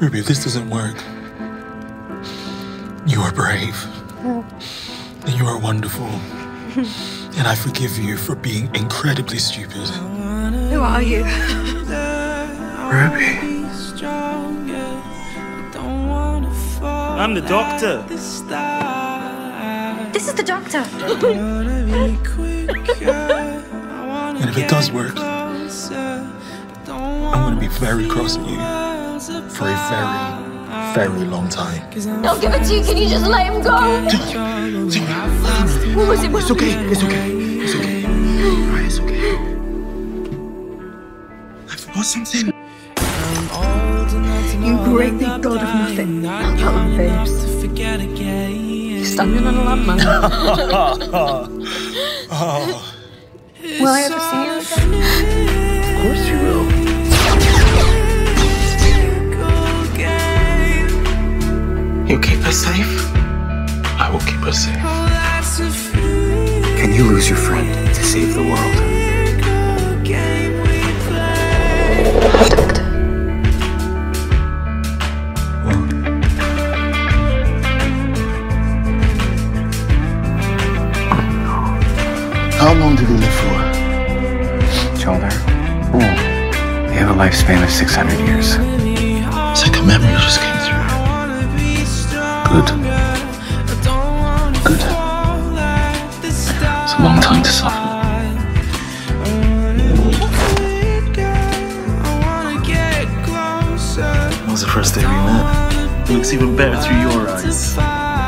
Ruby, if this doesn't work, you are brave. And you are wonderful. and I forgive you for being incredibly stupid. Who are you? Ruby. I'm the doctor. This is the doctor. And if it does work, I'm going to be very cross at you for a very, very long time. I'll give it to you. Can you just let him go? What was it? It's okay. It's okay. It's okay. Alright, it's okay. I forgot something. You great big god of nothing. Come on, babes. You're standing on a landmine. Oh, Will I ever see you again? You keep us safe. I will keep us safe. Can you lose your friend to save the world? How long do he live for? Children? They have a lifespan of 600 years. It's like a memory just came. Good. Good. It's a long time to suffer. That was the first day we met. It looks even better through your eyes.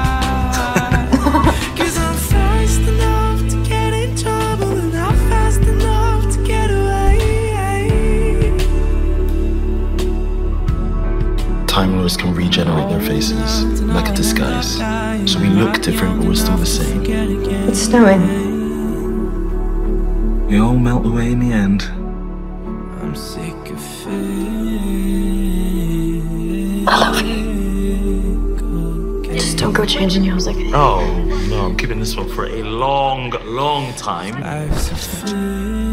Time Lords can regenerate their faces like a disguise. So we look different, but we're still the same. It's snowing. We all melt away in the end. I'm sick of it. I love you. Just don't go changing yours like Oh, no, I'm keeping this one for a long, long time. Life's a flip.